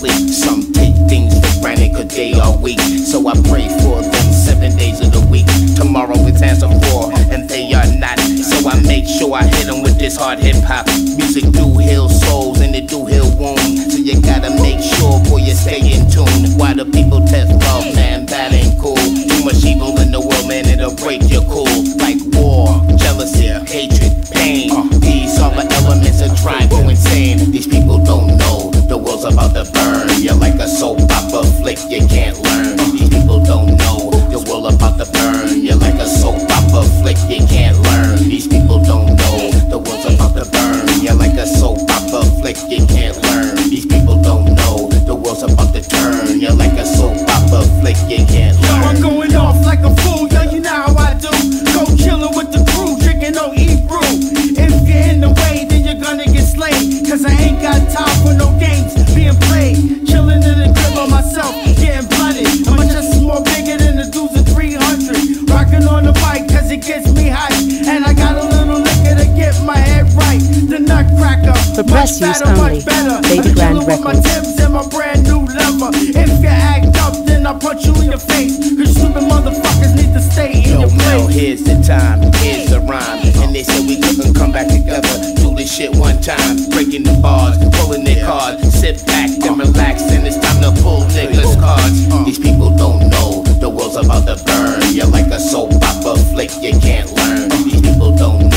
sleep. Some take things for granted a they are weak. So I pray for them seven days of the week. Tomorrow it's answer for, and they are not. So I make sure I hit them with this hard hip hop. Music do heal souls and it do heal wounds. So you gotta make sure, boy, you stay in tune. Why the people test love, man, that ain't cool. Too much evil in the world, man, it'll break your cool. Like war, jealousy, hatred, pain. Uh, these are the elements that drive you insane. These people a soap opera flick, you can't learn. These people don't know the world about to gets me hype. And I got a little liquor to get my head right. The nutcracker, For much press use better, only. much better. Baby I'm Grand chillin' with my Records. Timbs and my brand new leather. If you act up, then I'll punch you in your face. Cause stupid motherfuckers need to stay in Yo, your Mel, place. here's the time, here's the rhyme. And they said we couldn't come back together. Do this shit one time, breaking the bars, pulling their cards. Sit back and relax, and it's time to pull niggas' cards. Uh. These people don't know the world's about to These people don't